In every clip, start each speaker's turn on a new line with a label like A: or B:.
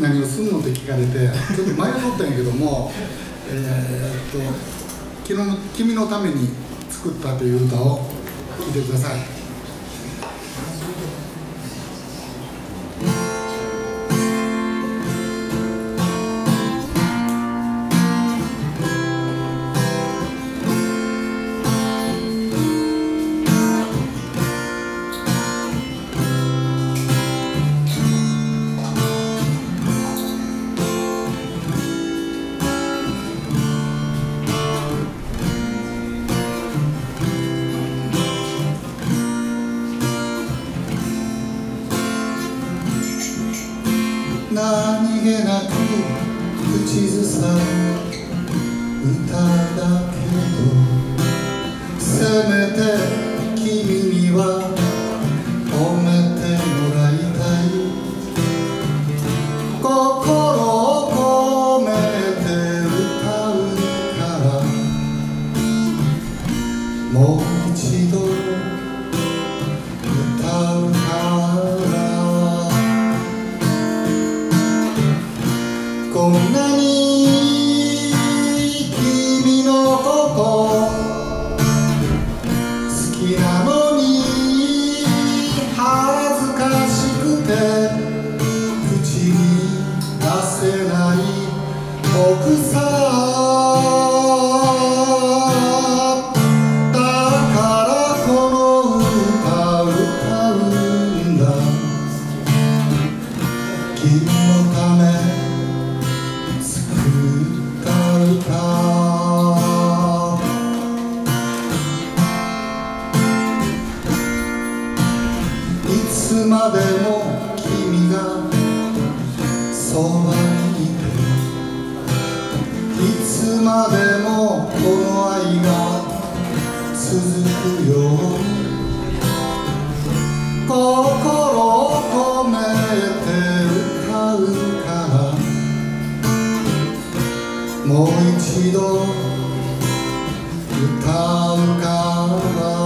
A: 何をすんのって聞かれてちょっと迷っとったんやけども えーっと昨日の「君のために作った」という歌を聴いてください何気なく口ずさむ歌だけどせめて君には褒めてもらいたい心を込めて歌うから。もう一度こいつまでも君がそばにいていつまでもこの愛が続くよ心を込めて歌うから。もう一度歌うから。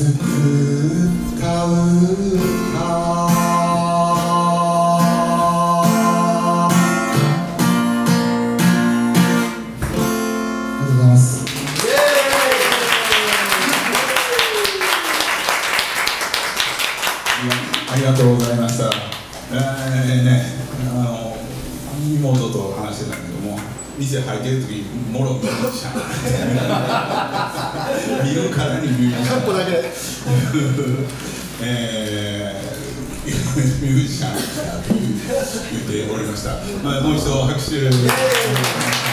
A: 作った歌君のため作った歌君のため作った歌ありがとうございます
B: ありがとうございました。えね、あの妹と話してたけども、店入ってる時もろミュージシャン。見るからにミュージシャン。
A: カップだけ
B: えー、ミュージシャンだと言っておりました。まあ、もう一度拍手。